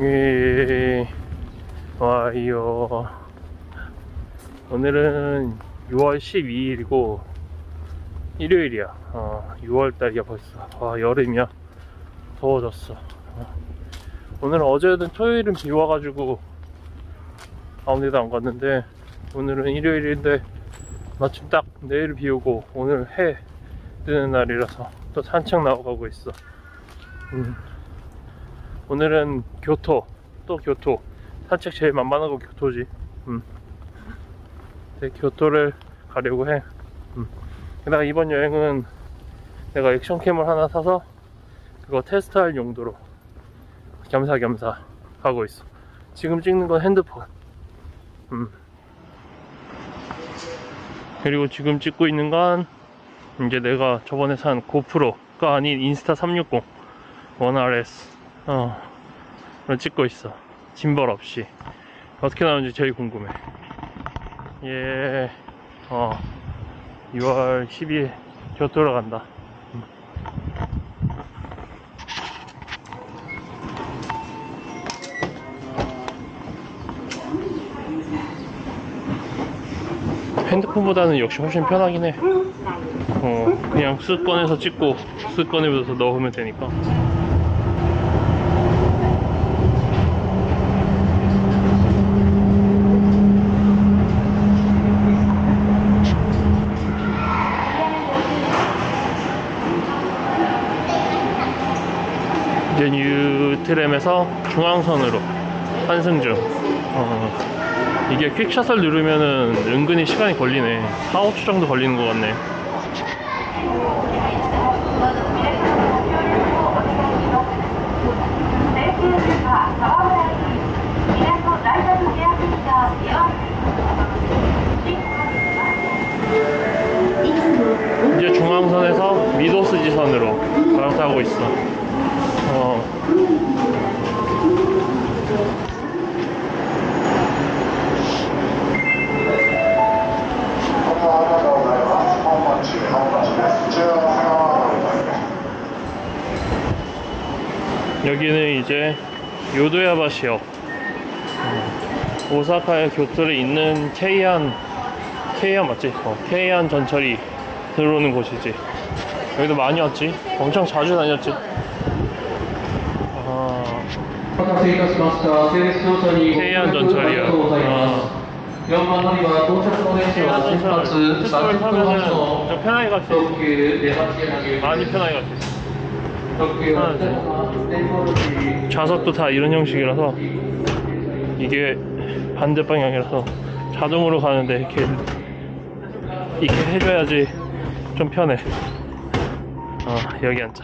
예, 와요. 오늘은 6월 12일이고, 일요일이야. 어, 6월달이야 벌써. 와, 여름이야. 더워졌어. 어. 오늘은 어제든 토요일은 비 와가지고, 아무 데도 안 갔는데, 오늘은 일요일인데, 마침 딱 내일 비 오고, 오늘 해 뜨는 날이라서 또 산책 나가고 있어. 음. 오늘은 교토 또 교토 산책 제일 만만한 거 교토지 음. 네, 교토를 가려고 해 음. 게다가 이번 여행은 내가 액션캠을 하나 사서 그거 테스트할 용도로 겸사겸사 가고 있어 지금 찍는 건 핸드폰 음. 그리고 지금 찍고 있는 건 이제 내가 저번에 산 고프로가 아닌 인스타 360 1RS 어, 를 찍고 있어. 짐벌 없이. 어떻게 나오는지 제일 궁금해. 예, 어, 6월 10일 교토로 간다. 음. 핸드폰보다는 역시 훨씬 편하긴 해. 어, 그냥 쓱 꺼내서 찍고 쓱 꺼내서 넣으면 되니까. 뉴 트램에서 중앙선으로 환승 중. 어, 이게 퀵샷을 누르면은 은근히 시간이 걸리네. 4, 5초 정도 걸리는 것 같네. 이제 중앙선에서 미도스 지선으로 갈아타고 있어. 어. 여기는 이제 요도야바시역 어, 오사카의 교토를 잇는 케이안 케이안 맞지? 어, 케이안 전철이 들어오는 곳이지 여기도 많이 왔지? 엄청 자주 다녔지? 아, お待たせいたしました。整列乗車にご協力ありがとうございます。4番乗りは到着の電車は出発30 를 分 타면은 発の 좀 편하게 갈 수 있어特急出発柳 많이 편하게 갈 수 있어 特急は電光寺 좌석도 다 이런 형식이라서 이게 반대 방향이라서 자동으로 가는데 이렇게 이렇게 해줘야지 좀 편해 어 여기 앉자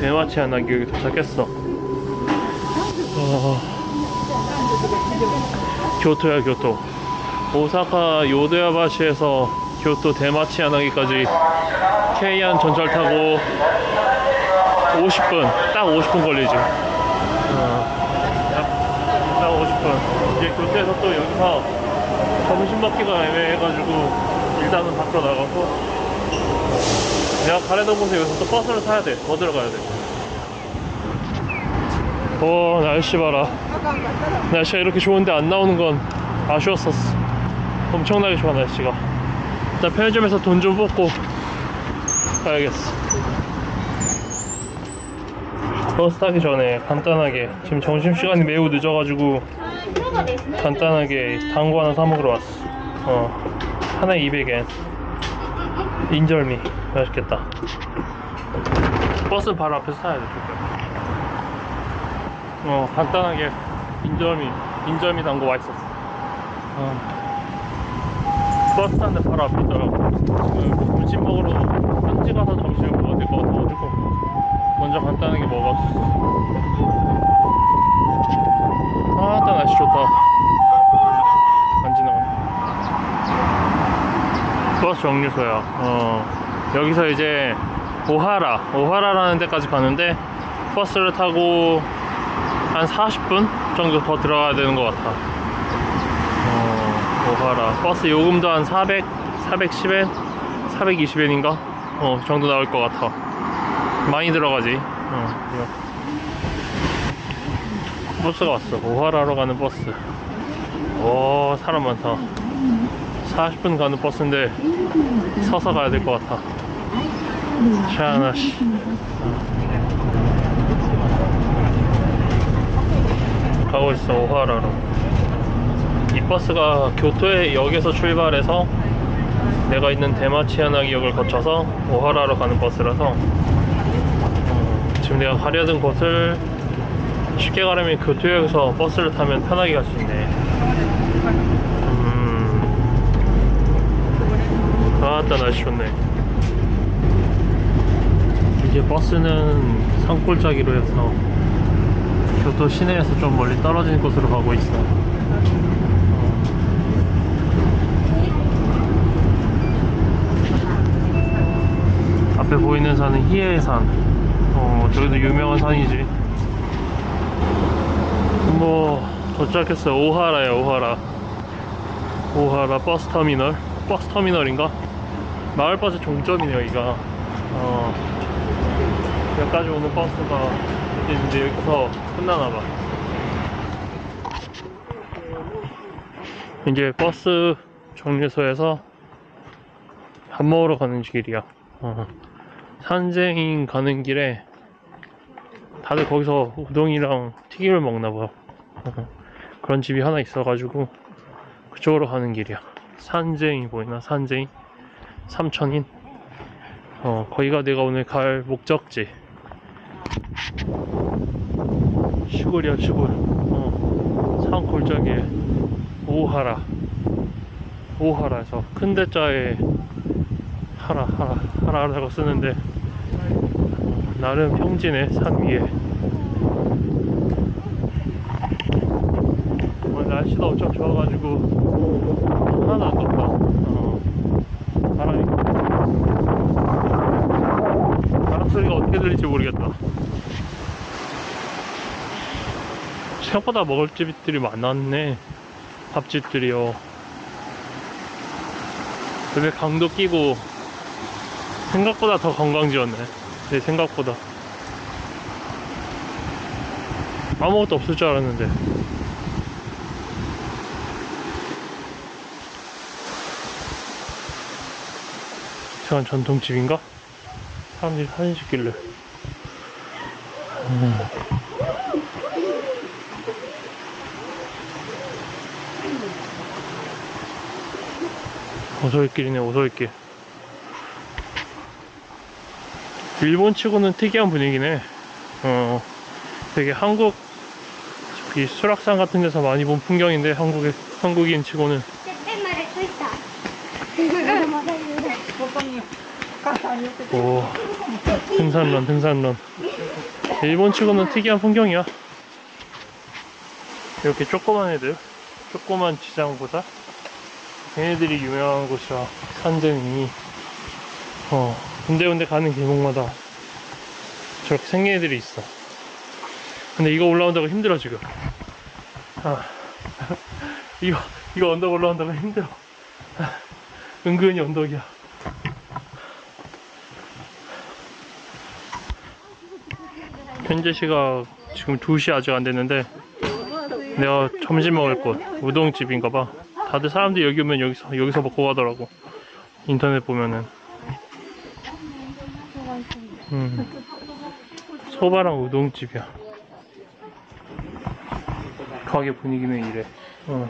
대마치 안하기 여기 도착했어. 어... 교토야 교토. 오사카 요도야바시에서 교토 대마치 안하기까지 케이안 전철 타고 50분 딱 50분 걸리지. 어, 딱, 딱 50분. 이제 교토에서 또 여기서 점심 먹기가 애매해가지고 일단은 밖으로 나가고. 내가 가려던 곳에 여기서 또 버스를 타야 돼. 더 들어가야 돼. 오, 날씨 봐라. 날씨가 이렇게 좋은데 안 나오는 건 아쉬웠었어. 엄청나게 좋아, 날씨가. 일단 편의점에서 돈 좀 뽑고 가야겠어. 버스 타기 전에 간단하게, 지금 점심시간이 매우 늦어가지고 간단하게 당구 하나 사먹으러 왔어. 어, 하나에 200엔. 인절미 맛있겠다 버스 바로 앞에서 타야 돼 어 간단하게 인절미 인절미 담고 맛있었어. 어. 버스 타는데 바로 앞에 있더라고. 그 점심 먹으러 현지 가서 점심을 먹어야 될 것 같아가지고 아따 날씨 좋다. 안 지나가네. 버스 정류소야. 어. 여기서 이제 오하라 오하라라는 데까지 가는데 버스를 타고 한 40분 정도 더 들어가야 되는 것 같아. 어 오하라. 버스 요금도 한 400, 410엔? 420엔인가? 어 정도 나올 것 같아. 많이 들어가지. 어. 버스가 왔어. 오하라로 가는 버스. 오 사람 많다. 40분 가는 버스인데 서서 가야 될 것 같아. 샤나 씨 가고 있어 오하라로 이 버스가 교토의 역에서 출발해서 내가 있는 대마치아나기역을 거쳐서 오하라로 가는 버스라서 어, 지금 내가 가려던 곳을 쉽게 가려면 교토역에서 버스를 타면 편하게 갈 수 있네. 음. 아따 날씨 좋네. 이제 버스는 산골짜기로 해서 교토 시내에서 좀 멀리 떨어진 곳으로 가고 있어 앞에 보이는 산은 히에산. 어 저기도 유명한 산이지. 뭐 도착했어요. 오하라야 오하라. 오하라 버스터미널. 버스터미널인가? 마을버스 종점이네 여기가. 어. 여기까지 오는 버스가 있는데 여기서 끝나나봐. 이제 버스 정류소에서 밥 먹으러 가는 길이야. 어. 산쟁인 가는 길에 다들 거기서 우동이랑 튀김을 먹나봐. 그런 집이 하나 있어가지고 그쪽으로 가는 길이야. 산쟁이 보이나? 산쟁이 삼천인? 어 거기가 내가 오늘 갈 목적지 시골이야 시골. 어, 산 골짜기에 오하라. 오하라에서 큰 대자에 하라 하라 하라라고 쓰는데 어, 나름 평지네 산 위에. 오늘 날씨가 엄청 좋아가지고 하나도 안 덥다. 어, 바람이. 바람 소리가 어떻게 들릴지 모르겠다 생각보다 먹을 집들이 많았네. 밥집들이요. 근데 강도 끼고 생각보다 더 관광지였네. 내 생각보다. 아무것도 없을 줄 알았는데. 이상한 전통집인가? 사람들이 사진 찍길래 오솔길이네 오솔길. 일본 치고는 특이한 분위기네. 어 되게 한국 이 수락산 같은 데서 많이 본 풍경인데 한국의 한국인 치고는. 오 등산론 등산론. 일본 치고는 특이한 풍경이야. 이렇게 조그만 애들 조그만 지장보다 걔네들이 유명한 곳이야 산등이 어 군데군데 가는 길목마다 저렇게 생긴 애들이 있어. 근데 이거 올라온다고 힘들어 지금. 아. 이거 이거 언덕 올라온다고 힘들어. 아, 은근히 언덕이야. 현재 시각 지금 2시 아직 안 됐는데 내가 점심 먹을 곳 우동집인가봐 다들 사람들이 여기 오면 여기서 여기서 먹고 가더라고 인터넷 보면은 음. 소바랑 우동집이야 가게 분위기는 이래 어.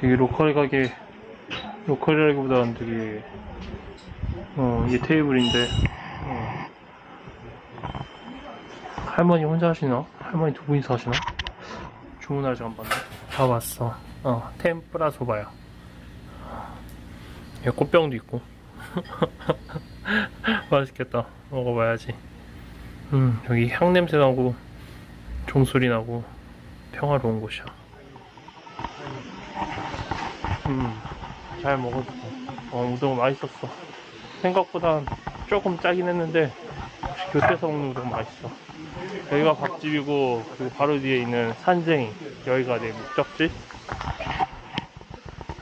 되게 로컬 가게 로컬이라기보다는 되게 어 이게 테이블인데 어. 할머니 혼자 하시나? 할머니 두 분이서 하시나? 주문할 시간 봤네. 다 왔어. 어, 템프라 소바야. 여기 꽃병도 있고. 맛있겠다. 먹어봐야지. 음, 여기 향 냄새 나고 종소리 나고 평화로운 곳이야. 음, 잘 먹었어. 어, 우동 맛있었어. 생각보다 조금 짜긴 했는데 역시 교태에서 먹는 우동 맛있어. 여기가 밥집이고 그리고 바로 뒤에 있는 산쟁이 여기가 내 목적지.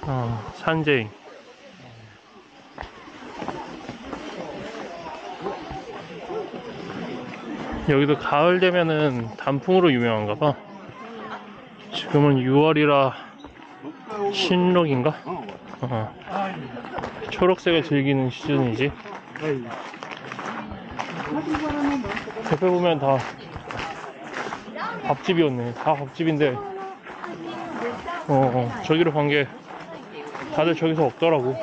어, 산쟁이. 여기도 가을 되면은 단풍으로 유명한가 봐. 지금은 6월이라 신록인가? 어. 초록색을 즐기는 시즌이지. 옆에 보면 다 밥집이었네. 다 밥집인데, 어, 어, 저기로 간 게 다들 저기서 없더라고.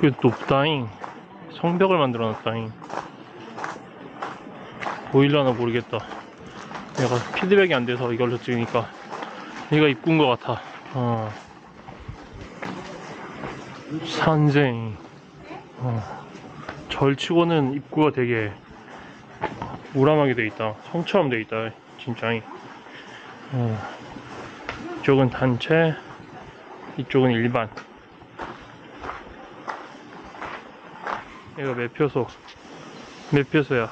그 높다잉. 성벽을 만들어 놨다잉. 보일라나 모르겠다. 내가 피드백이 안 돼서 이걸로 찍으니까 얘가 입구인 것 같아. 어. 산쟁이. 어. 절치고는 입구가 되게 우람하게 돼 있다. 성처럼 돼 있다. 진짜이. 어. 이쪽은 단체, 이쪽은 일반. 얘가 매표소. 매표소야.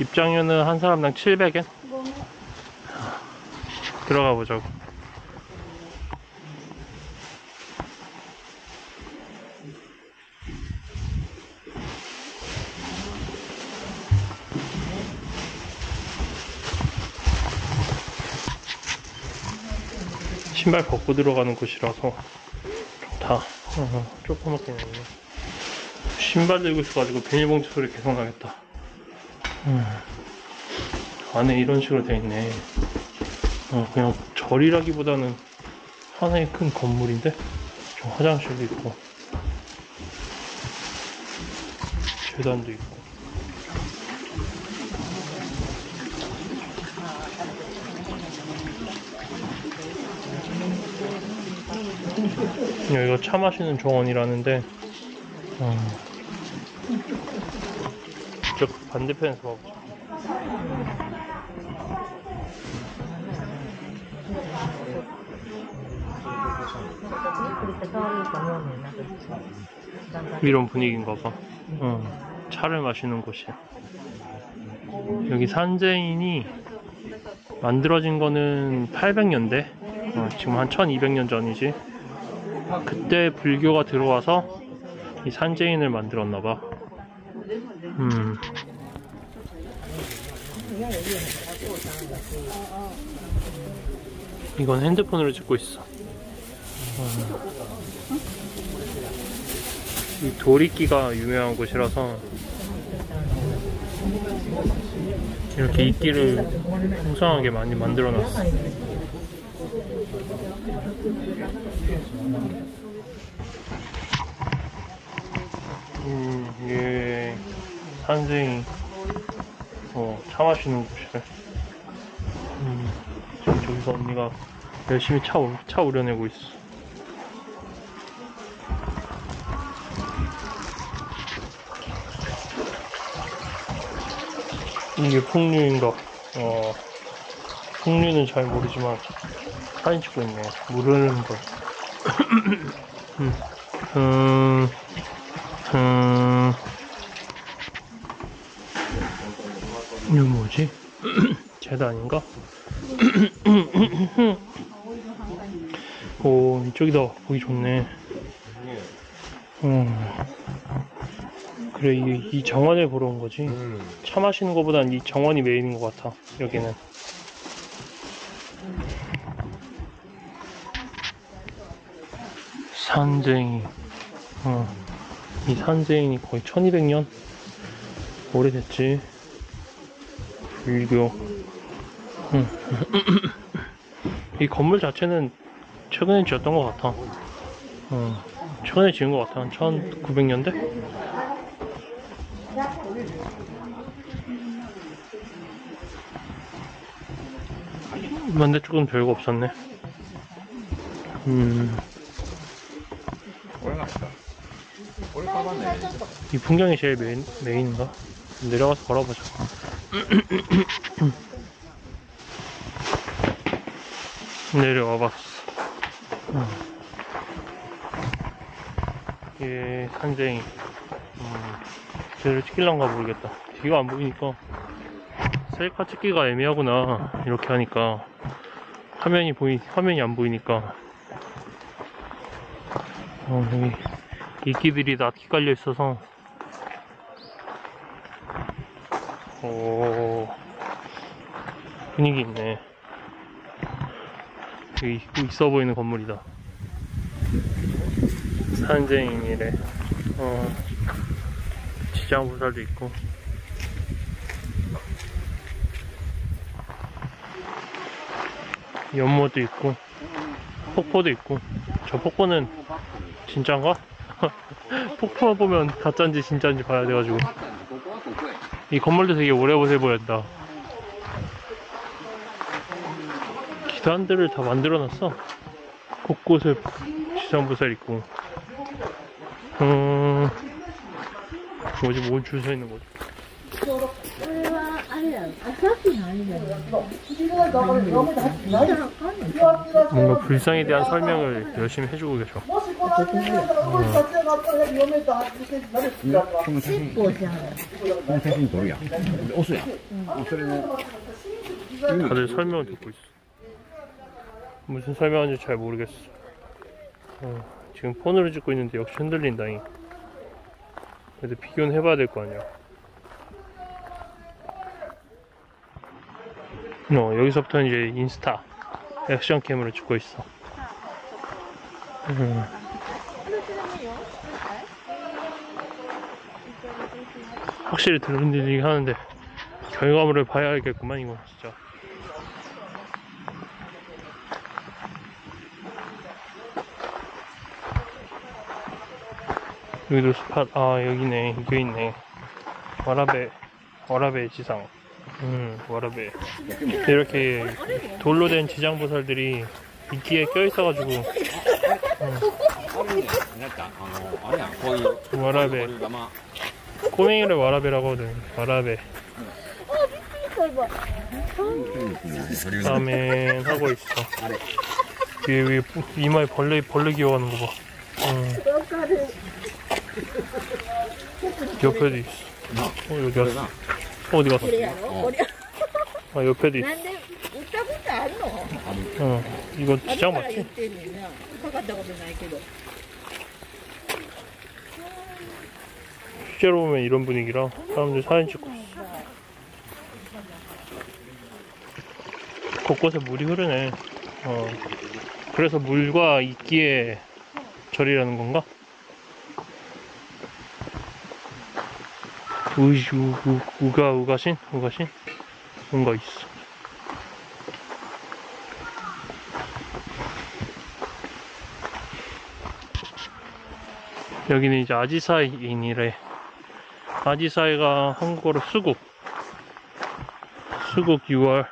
입장료는 한 사람당 700엔? 들어가 보자고. 신발 벗고 들어가는 곳이라서 좋다. 어, 조그맣게 있네. 신발 들고 있어가지고 비닐봉지 소리 계속 나겠다. 음. 안에 이런 식으로 돼 있네. 어, 그냥 절이라기보다는 하나의 큰 건물인데 좀 화장실도 있고 재단도 있고 여기가 차 마시는 정원이라는데 어, 저 반대편에서 먹자 이런 분위기인가 봐. 어, 차를 마시는 곳이야. 여기 산재인이 만들어진 거는 800년대. 어, 지금 한 1200년 전이지. 그때 불교가 들어와서 이 산재인을 만들었나 봐. 음. 이건 핸드폰으로 찍고 있어. 이 도리끼가 유명한 곳이라서 이렇게 이끼를 풍성하게 많이 만들어 놨어. 음, 이게 산생이 어, 차 마시는 곳이래. 음, 지금 저기서 언니가 열심히 차, 우- 차 우려내고 있어. 이게 풍류인가? 어, 풍류는 잘 모르지만 사진 찍고 있네. 모르는 거. 음, 음, 음, 이거 뭐지? 재단인가? 오, 이쪽이다. 보기 좋네. 음. 그래, 이, 이 정원을 보러 온 거지. 차 마시는 것보단 이 정원이 메인인 것 같아, 여기는. 산쟁이. 어, 이 산쟁이 거의 1200년? 오래됐지. 불교. 응. 이 건물 자체는 최근에 지었던 것 같아. 어, 최근에 지은 것 같아. 한 1900년대? 반대쪽은 별거 없었네.。 음, 이 풍경이 제일 메인, 메인인가? 내려가서 걸어보자. 내려와 봤어. 음. 이게 산쟁이. 음, 쟤를 찍힐란가 모르겠다. 뒤가 안 보이니까. 셀카 찍기가 애매하구나. 이렇게 하니까. 화면이 보이, 화면이 안 보이니까. 어, 여기 이끼들이 낫기 깔려 있어서. 오, 분위기 있네. 있- 있어 보이는 건물이다. 산쟁이래. 어, 지장보살도 있고. 연못도 있고, 폭포도 있고. 저 폭포는 진짠가? 폭포만 보면 가짜인지 진짜인지 봐야 돼가지고. 이 건물도 되게 오래 보세 보였다. 기단들을 다 만들어놨어. 곳곳에 지상부살 있고. 음, 뭐지, 뭘 줄 서 있는 거지? 뭔가 불상에 대한 설명을 열심히 해주고 계셔. もしこの辺りからここに撮影があったら約4メーター80センチまで膨らみます。この写真こうしはるこの写真撮るやんで押すやん、それの 다들 설명을 듣고 있어. 무슨 설명하는지 잘 모르겠어. 어, 지금 폰으로 찍고 있는데 역시 흔들린다니. 그래도 비교는 해봐야 될 거 아니야. 어, 여기서부터 이제 인스타 액션캠으로 찍고 있어. 음. 확실히 들리긴 하는데 결과물을 봐야 알겠구만 이거 진짜. 여기도 스팟 아 여기네 이게 있네. 와라베 와라베 지상. 음 와라베. 이렇게 돌로 된 지장보살들이 이끼에 껴있어가지고. 음. 와라베. 꼬맹이를 와라베라고 하거든. 와라베. 다음에 하고 있어. 위에 위에 이마에 벌레 벌레 기어가는 거 봐. 응. 옆에도 있어. 어 여기 갔어. 어, 어디 갔어? 아 옆에도 있어. 어 이거 진짜 맞지? 실제로 보면 이런 분위기라 사람들 사진 찍고 있어. 곳곳에 물이 흐르네. 어. 그래서 물과 이끼의 절이라는 건가? 으이, 우, 우, 우가, 우가신? 우가신? 뭔가 있어. 여기는 이제 아지사이 인이래. 아지사이가 한국어로 수국 수국 6월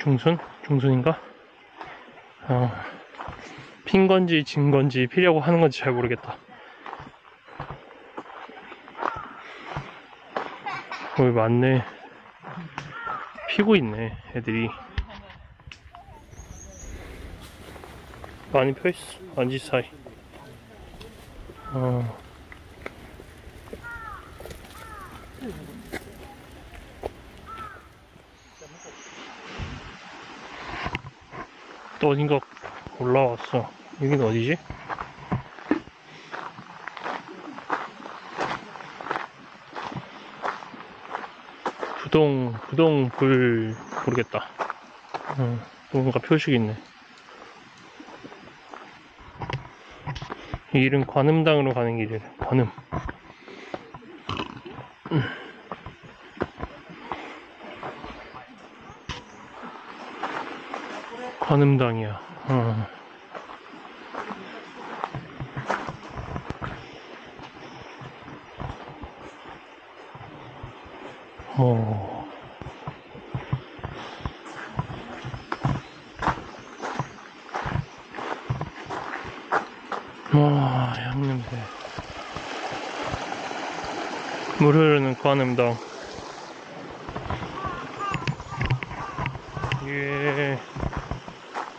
중순? 중순인가? 어, 핀 건지 진 건지 피려고 하는 건지 잘 모르겠다 거기 많네 피고 있네 애들이 많이 펴있어 아지사이 어. 또 어딘가 올라왔어. 여긴 어디지? 부동, 부동 불, 모르겠다. 어, 뭔가 표식이 있네. 이 길은 관음당으로 가는 길이래. 관음. 음. 관음당이야. 어. 어. 와, 향냄새. 물 흐르는 관음당. 예.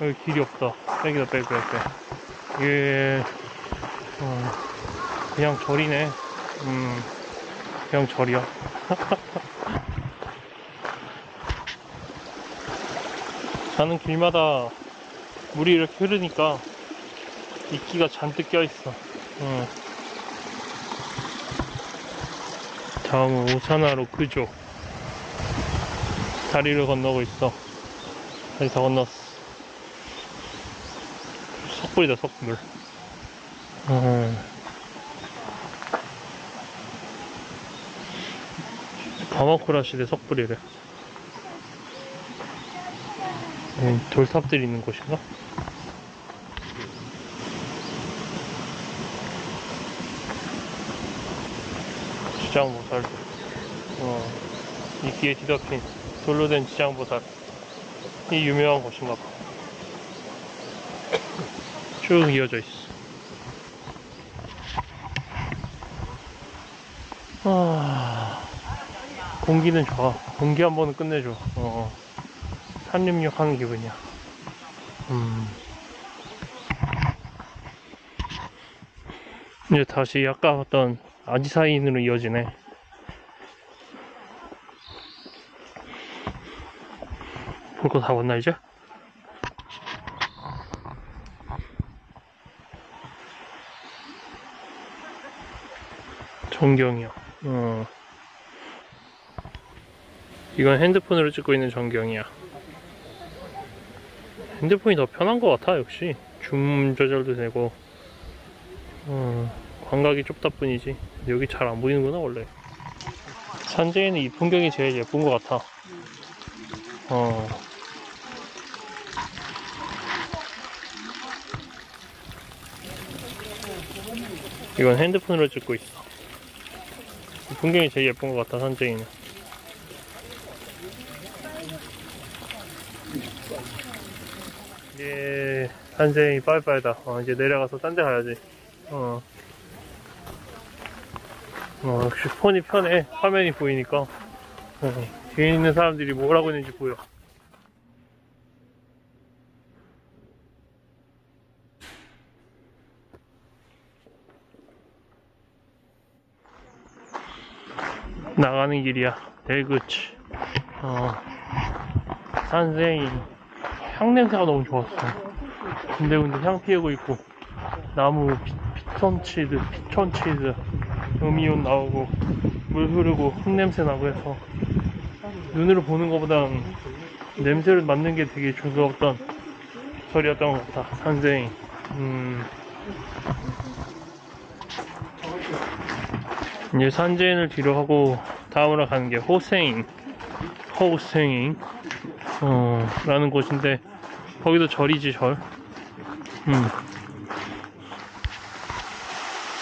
여기 길이 없다. 빼기다, 빼, 빼, 빼. 예. 어, 그냥 절이네. 음, 그냥 절이야. 가는 길마다 물이 이렇게 흐르니까 이끼가 잔뜩 껴있어. 어. 다음은 오사나로 그죠. 다리를 건너고 있어. 다리 다 건넜어. 석불이다, 석불. 어. 바마쿠라 시대 석불이래. 음, 돌탑들이 있는 곳인가? 지장보살. 어, 이끼에 뒤덮인 돌로 된 지장보살. 이 유명한 곳인가 봐. 쭉 이어져 있어. 아, 공기는 좋아. 공기 한 번은 끝내줘. 어. 산림욕 하는 기분이야. 음. 이제 다시 아까 봤던 아지사인으로 이어지네. 볼거다 봤나 이제? 전경이요. 어. 이건 핸드폰으로 찍고 있는 전경이야. 핸드폰이 더 편한 것 같아 역시 줌 조절도 되고 어, 광각이 좁다 뿐이지 여기 잘 안 보이는구나 원래 산지에는 이 풍경이 제일 예쁜 것 같아 어. 이건 핸드폰으로 찍고 있어 이 풍경이 제일 예쁜 것 같아 산지에는 예, 산생이 빠이빠이다. 어, 이제 내려가서 딴 데 가야지. 어. 어, 역시 폰이 편해. 화면이 보이니까. 어, 뒤에 있는 사람들이 뭘 하고 있는지 보여. 나가는 길이야. 대구치. 어. 산생이. 향 냄새가 너무 좋았어. 군데군데 향 피우고 있고 나무 피, 피톤치드, 피톤치드 음이온 나오고 물 흐르고 흙 냄새 나고 해서 눈으로 보는 것보단 냄새를 맡는 게 되게 즐거웠던 절이었던 것 같아. 산생. 음. 이제 산제인을 뒤로 하고 다음으로 가는 게 호세인. 호세인. 어, 라는 곳인데 거기도 절이지 절. 음.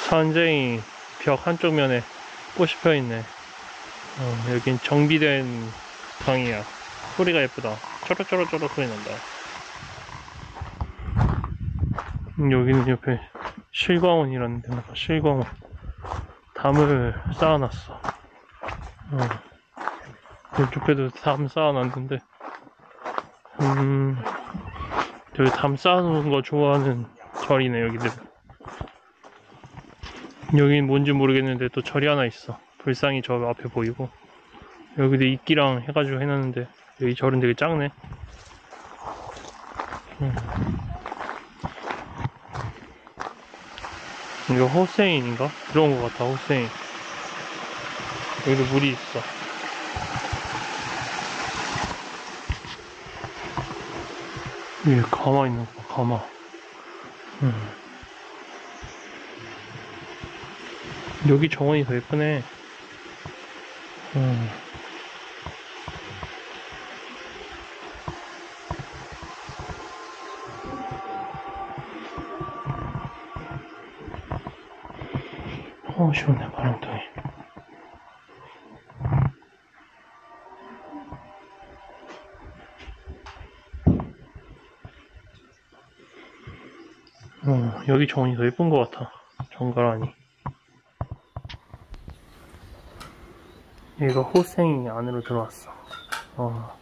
산쟁이 벽 한쪽 면에 꽃이 펴 있네. 어, 여긴 정비된 방이야. 소리가 예쁘다. 쪼록쪼록쪼록 소리 난다. 음, 여기는 옆에 실광원이라는 데가 실광원. 담을 쌓아놨어. 어. 이쪽에도 담 쌓아놨는데, 음, 저기 담 쌓아놓은 거 좋아하는 절이네, 여기들. 여긴 뭔지 모르겠는데 또 절이 하나 있어. 불상이 저 앞에 보이고. 여기도 이끼랑 해가지고 해놨는데, 여기 절은 되게 작네. 음. 이거 호세인인가? 들어온 것 같아, 호세인. 여기도 물이 있어. 위에 가마 있는 거, 가마. 음. 여기 정원이 더 예쁘네. 음. 어, 시원해, 바람통이. 어, 여기 정원이 더 예쁜 것 같아. 정갈하니. 여기가 호생이 안으로 들어왔어. 어.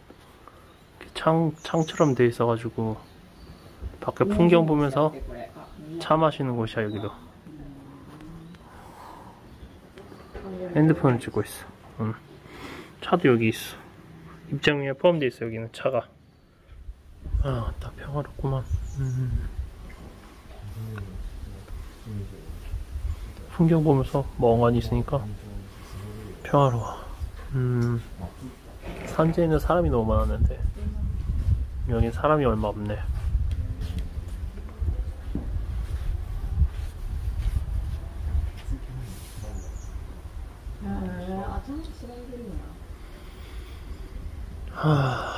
창, 창처럼 돼 있어가지고, 밖에 풍경 보면서 차 마시는 곳이야, 여기도. 핸드폰을 찍고 있어. 응. 차도 여기 있어. 입장료에 포함되어 있어, 여기는 차가. 아, 딱 평화롭구만. 음. 풍경 보면서 멍하니 있으니까 평화로워. 음, 산지에는 사람이 너무 많았는데 여기 사람이 얼마 없네. 하...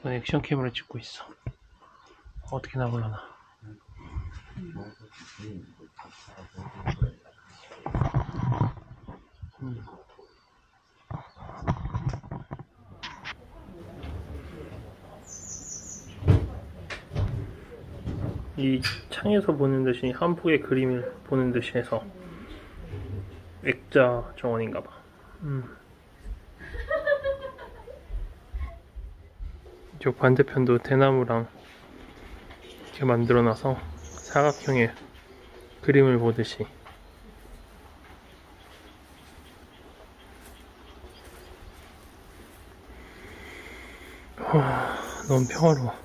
이건 액션 캠으로 찍고 있어. 어떻게 나올라나. 음. 이 창에서 보는 듯이 한 폭의 그림을 보는 듯이 해서 액자 정원인가 봐. 음. 저 반대편도 대나무랑 이렇게 만들어 놔서 사각형의 그림을 보듯이 와, 너무 평화로워.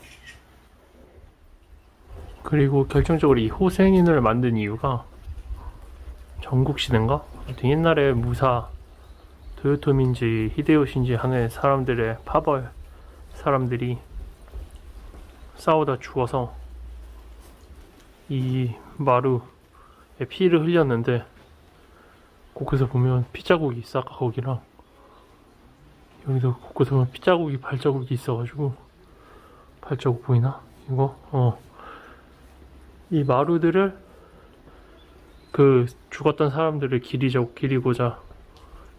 그리고 결정적으로 이 호생인을 만든 이유가 전국 시대인가? 하여튼 옛날에 무사 도요토미인지 히데요시인지 하는 사람들의 파벌 사람들이 싸우다 죽어서 이 마루에 피를 흘렸는데 곳곳에 보면 피자국이 있어 아까 거기랑 여기도 곳곳에 보면 피자국이 발자국이 있어가지고 발자국 보이나? 이거? 어. 이 마루들을 그 죽었던 사람들을 기리자, 기리고자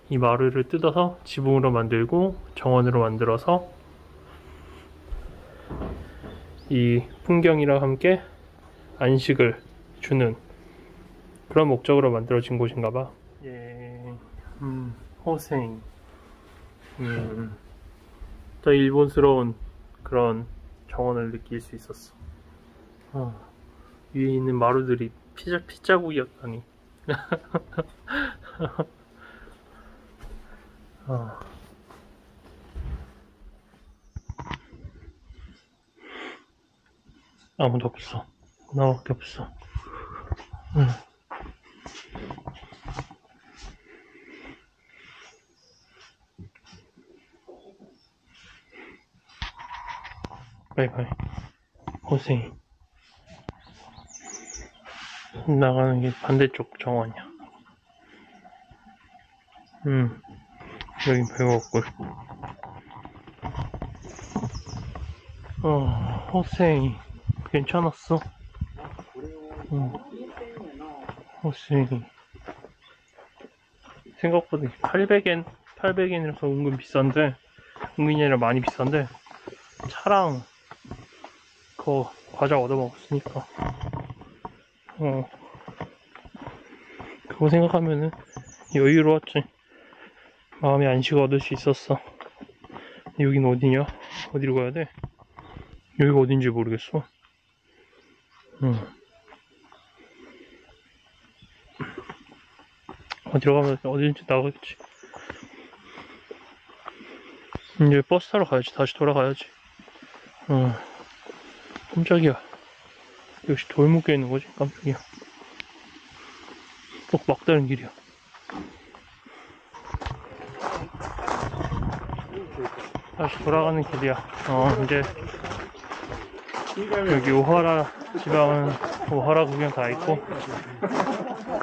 이 마루를 뜯어서 지붕으로 만들고 정원으로 만들어서 이 풍경이랑 함께 안식을 주는 그런 목적으로 만들어진 곳인가 봐. 예, 음, 호생. 음, 더 일본스러운 그런 정원을 느낄 수 있었어. 어, 위에 있는 마루들이 피자, 피자국이었다니. 어. 아무도 없어. 나밖에 없어. 응. 바이바이. 고생. 나가는 게 반대쪽 정원이야. 응. 여긴 없고. 어, 호세이. 괜찮았어. 응. 호세이. 생각보다 800엔, 800엔이라서 은근 비싼데, 은근이 아니라 많이 비싼데, 차랑, 그, 과자 얻어먹었으니까. 어. 그거 생각하면은 여유로웠지. 마음의 안식을 얻을 수 있었어. 여긴 어디냐? 어디로 가야 돼? 여기가 어딘지 모르겠어. 응. 어디로 가면 어딘지 나가겠지. 이제 버스 타러 가야지. 다시 돌아가야지. 어. 깜짝이야. 역시 돌 묶여 있는 거지. 깜짝이야. 꼭 막다른 길이야. 다시 돌아가는 길이야. 어, 이제 여기 오하라 지방은 오하라 구경 다 있고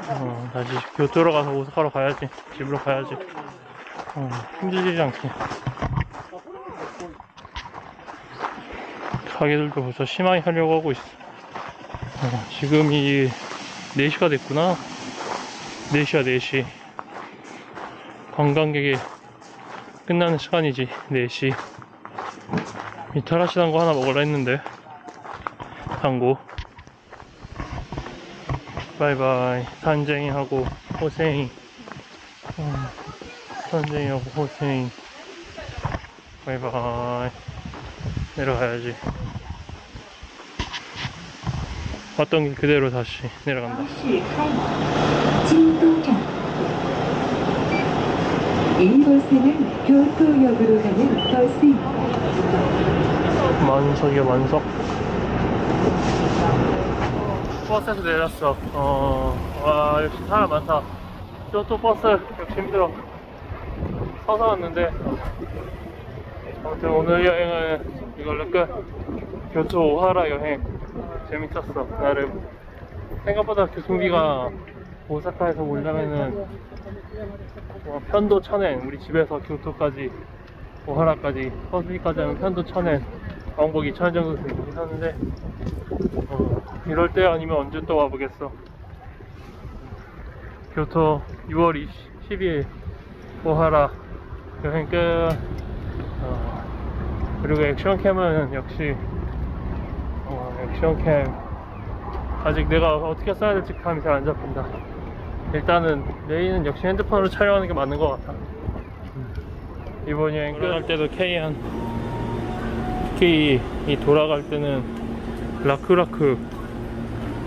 어, 다시 교토로 가서 오사카로 가야지. 집으로 가야지. 어, 힘들지 않게. 가게들도 벌써 심하게 하려고 하고 있어. 어, 지금 이 4시가 됐구나. 4시야, 4시. 관광객이 끝나는 시간이지 4시. 미타라시 단고 하나 먹으려 했는데 단고 바이바이. 산쟁이하고 호세이 음, 산쟁이하고 호세이 바이바이. 내려가야지 왔던 길 그대로 다시 내려간다. 만석이야 만석. 버스에서 내렸어. 어, 와 역시 사람 많다. 교토 버스 역시 힘들어. 서서 왔는데 아무튼 오늘 여행은 이걸로 끝. 교토 오하라 여행. 재밌었어. 나름 생각보다 교통비가 오사카에서 오려면은 어, 편도 천엔 우리 집에서 교토까지 오하라까지 서수기까지 하면 편도 천엔 왕복 2천원 정도 들긴 하는데 어, 이럴 때 아니면 언제 또 와보겠어? 교토 6월 20, 10일 오하라. 여행 끝. 어, 그리고 액션캠은 역시 어, 액션캠 아직 내가 어떻게 써야 될지 감이 잘 안 잡힌다 일단은 메인은 역시 핸드폰으로 촬영하는 게 맞는 것 같아 이번 여행 끝날 때도 K한 특히 이 돌아갈 때는 라크라크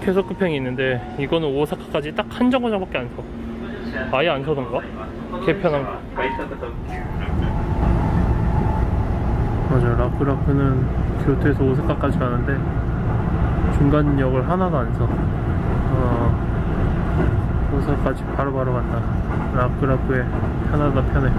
쾌속급행이 있는데 이거는 오사카까지 딱 한 정거장밖에 안 서. 아예 안 서던가? 개편한 거. 맞아 라크라크는 교토에서 오사카까지 가는데 중간 역을 하나도 안 서. 어, 오사카까지 바로바로 간다. 라크라크에 편하다 편해.